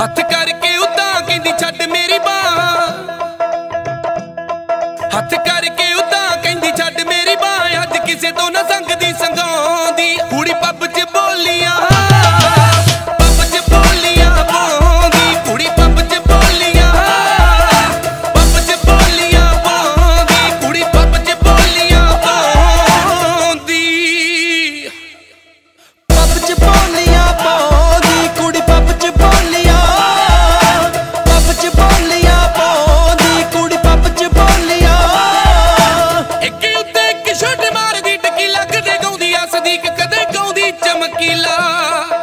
ਹੱਥ ਕਰ ਉੱਤੇ ਕਦੇ ਗਾਉਂਦੀ ਚਮਕੀਲਾ।